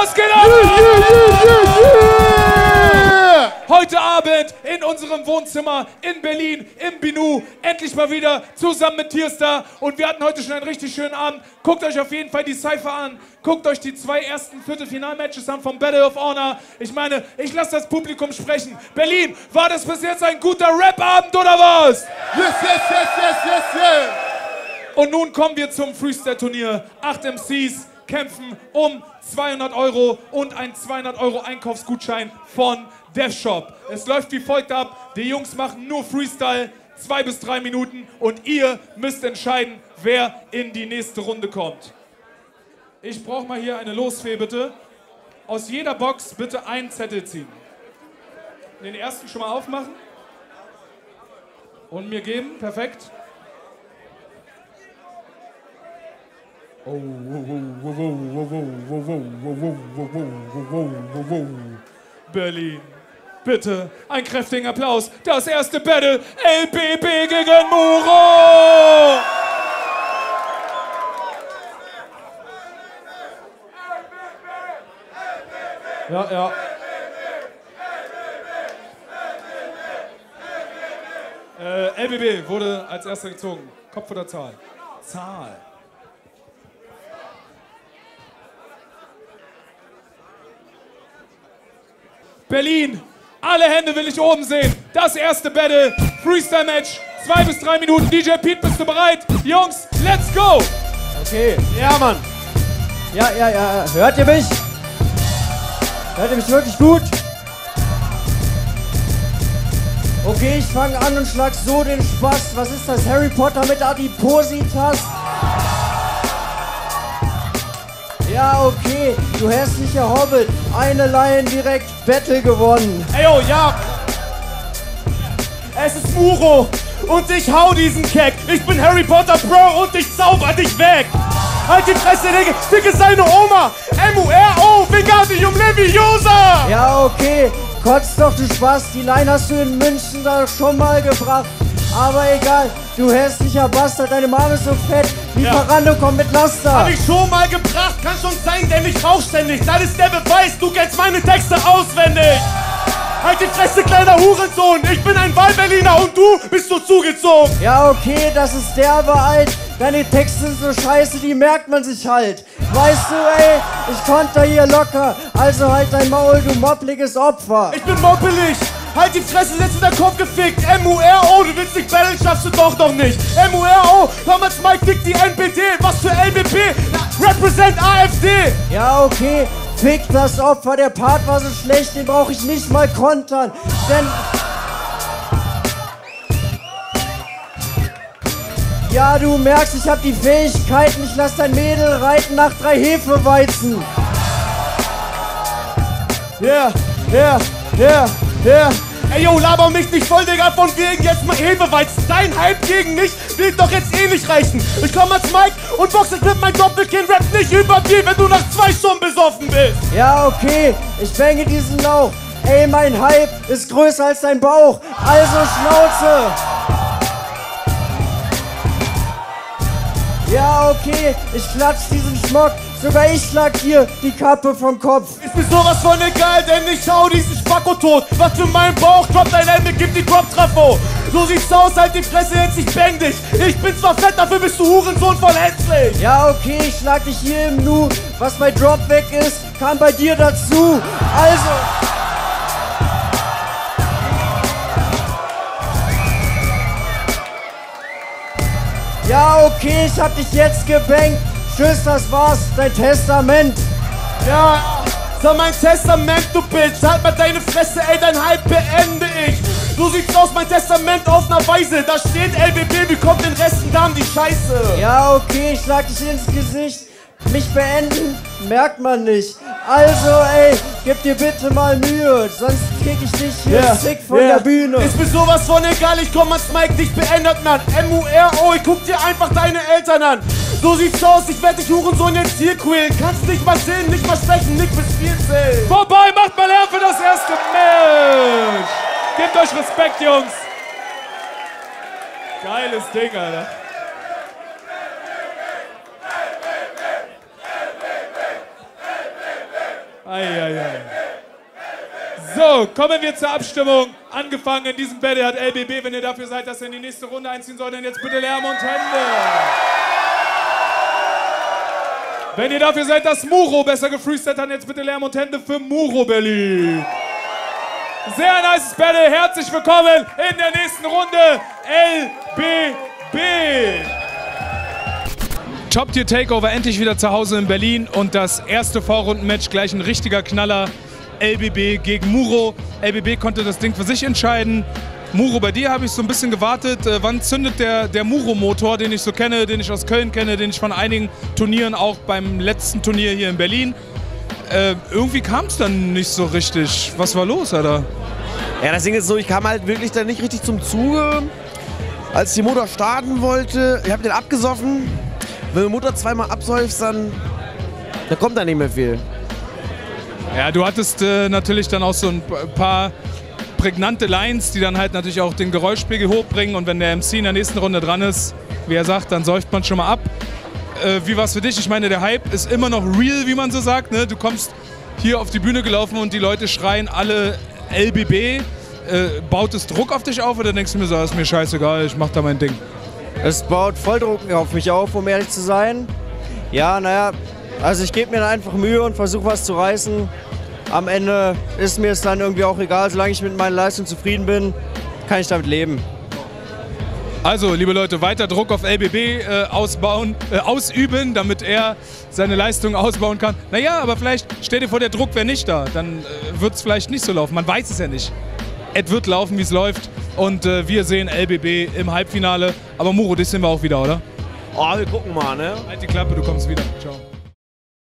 was geht ab? Heute Abend in unserem Wohnzimmer in Berlin, im Binu, endlich mal wieder zusammen mit Tierstar. Und wir hatten heute schon einen richtig schönen Abend. Guckt euch auf jeden Fall die Cypher an. Guckt euch die zwei ersten Viertelfinalmatches an vom Battle of Honor. Ich meine, ich lasse das Publikum sprechen. Berlin, war das bis jetzt ein guter Rap-Abend oder was? Yes, yes, yes, yes, yes, yes. Und nun kommen wir zum Freestyle-Turnier. Acht MCs kämpfen um 200 Euro und ein 200 Euro Einkaufsgutschein von DevShop. Es läuft wie folgt ab. Die Jungs machen nur Freestyle, zwei bis drei Minuten und ihr müsst entscheiden, wer in die nächste Runde kommt. Ich brauche mal hier eine Losfee, bitte. Aus jeder Box bitte einen Zettel ziehen. Den ersten schon mal aufmachen. Und mir geben. Perfekt. Berlin. Bitte ein kräftigen Applaus. Das erste Battle LBB gegen Muro. Ja, ja. Äh, LBB wurde als erster gezogen. Kopf oder Zahl? Zahl. Berlin, alle Hände will ich oben sehen. Das erste Battle, Freestyle-Match, zwei bis drei Minuten. DJ Pete, bist du bereit? Jungs, let's go! Okay. Ja, Mann. Ja, ja, ja. Hört ihr mich? Hört ihr mich wirklich gut? Okay, ich fange an und schlag so den Spaß. Was ist das? Harry Potter mit Adipositas? Ja, okay. Du hässlicher Hobbit. Eine Line direkt Battle gewonnen. Ey, oh, ja. Es ist Muro und ich hau diesen Keck. Ich bin Harry Potter Bro und ich zauber dich weg. Halt die Fresse, Digga. Ist seine Oma. M-U-R-O, Wingardium Leviosa. Ja, okay. Kotz doch, du Spaß. Die Line hast du in München da schon mal gebracht. Aber egal, du hässlicher Bastard, deine Mama ist so fett. Wie Ja. Parando kommt mit Laster. Hab ich schon mal gebracht, kann schon sein, denn ich rauch ständig. Das ist der Beweis, du kennst meine Texte auswendig. Halt die Fresse, kleiner Hurensohn. Ich bin ein Wahlberliner und du bist so zugezogen. Ja, okay, das ist derbe alt. Deine Texte sind so scheiße, die merkt man sich halt. Weißt du, ey, ich konnte hier locker. Also halt dein Maul, du moppliges Opfer. Ich bin moppelig. Halt die Fresse, setz in der Kopf gefickt. M-U-R-O, du willst nicht battlen, schaffst du doch noch nicht. M-U-R-O, Thomas Mike fickt die NPD. Was für LBP? Na, Represent AfD. Ja, okay, fick das Opfer. Der Part war so schlecht, den brauch ich nicht mal kontern. Denn. Ja, du merkst, ich hab die Fähigkeiten. Ich lass dein Mädel reiten nach drei Hefeweizen. Yeah, yeah, yeah, yeah. Ey, yo, laber mich nicht voll, Digga, von wegen jetzt mal Hefeweizen. Dein Hype gegen mich wird doch jetzt eh nicht reichen. Ich komm als Mike und box jetzt mit meinem Doppelkinn. Rap nicht über dir, wenn du nach zwei Stunden besoffen bist. Ja, okay, ich bänge diesen Lauch. Ey, mein Hype ist größer als dein Bauch. Also Schnauze. Ja, okay, ich klatsch diesen Schmock. Sogar ich schlag hier die Kappe vom Kopf. Ist mir sowas von egal, denn ich schau diesen Spacko tot. Was für mein Bauch droppt dein Helm, gibt die Drop-Trafo. So sieht's aus, halt die Fresse jetzt, ich bang dich. Ich bin zwar fett, dafür bist du Hurensohn voll hässlich. Ja, okay, ich schlag dich hier im Nu. Was bei Drop weg ist, kam bei dir dazu. Also. Ja, okay, ich hab dich jetzt gebankt. Tschüss, das war's, dein Testament. Ja, so mein Testament, du Bitch. Halt mal deine Fresse, ey, dein Hype beende ich. So sieht's aus, mein Testament auf einer Weise. Da steht LBB, wie kommt den Resten dann die Scheiße? Ja, okay, ich schlag dich ins Gesicht. Mich beenden merkt man nicht. Also, ey, gib dir bitte mal Mühe, sonst kick ich dich hier Ja, sick von ja. der Bühne. Ist mir sowas von egal, ich komm ans Mike, dich beendet, Mann. M-U-R-O, ich guck dir einfach deine Eltern an. So sieht's aus, ich werd dich Hurensohn jetzt hier quälen. Kannst nicht mal sehen, nicht mal sprechen, nicht bis viel zählen. Vorbei, macht mal Lärm für das erste Match. Gebt euch Respekt, Jungs. Geiles Ding, Alter. Eieiei. So, kommen wir zur Abstimmung. Angefangen in diesem Battle hat LBB, wenn ihr dafür seid, dass er in die nächste Runde einziehen soll, dann jetzt bitte Lärm und Hände. Wenn ihr dafür seid, dass Muro besser gefreestylt hat, dann jetzt bitte Lärm und Hände für Muro Berlin. Sehr nice Battle. Herzlich willkommen in der nächsten Runde. LBB. Top Tier Takeover endlich wieder zu Hause in Berlin und das erste Vorrundenmatch gleich ein richtiger Knaller. LBB gegen Muro. LBB konnte das Ding für sich entscheiden. Muro, bei dir habe ich so ein bisschen gewartet. Äh, wann zündet der, der Muro-Motor, den ich so kenne, den ich aus Köln kenne, den ich von einigen Turnieren, auch beim letzten Turnier hier in Berlin? Äh, irgendwie kam es dann nicht so richtig. Was war los, Alter? Ja, das Ding ist so, ich kam halt wirklich dann nicht richtig zum Zuge. Als die Motor starten wollte, ich habe den abgesoffen. Wenn du Motor zweimal absäufst, dann, dann kommt da nicht mehr viel. Ja, du hattest äh, natürlich dann auch so ein paar prägnante Lines, die dann halt natürlich auch den Geräuschspiegel hochbringen. Und wenn der MC in der nächsten Runde dran ist, wie er sagt, dann säuft man schon mal ab. Äh, wie war es für dich? Ich meine, der Hype ist immer noch real, wie man so sagt. Ne? Du kommst hier auf die Bühne gelaufen und die Leute schreien alle LBB. Äh, baut es Druck auf dich auf oder denkst du mir so, ist mir scheißegal, ich mach da mein Ding? Es baut voll Druck auf mich auf, um ehrlich zu sein. Ja, naja, also ich gebe mir einfach Mühe und versuche was zu reißen. Am Ende ist mir es dann irgendwie auch egal, solange ich mit meiner Leistung zufrieden bin, kann ich damit leben. Also, liebe Leute, weiter Druck auf LBB äh, ausbauen, äh, ausüben, damit er seine Leistung ausbauen kann. Naja, aber vielleicht stell dir vor, der Druck wäre nicht da. Dann äh, wird es vielleicht nicht so laufen. Man weiß es ja nicht. Es wird laufen, wie es läuft. Und äh, wir sehen LBB im Halbfinale. Aber Muro, dich sehen wir auch wieder, oder? Oh, wir gucken mal, ne? Halt die Klappe, du kommst wieder. Ciao.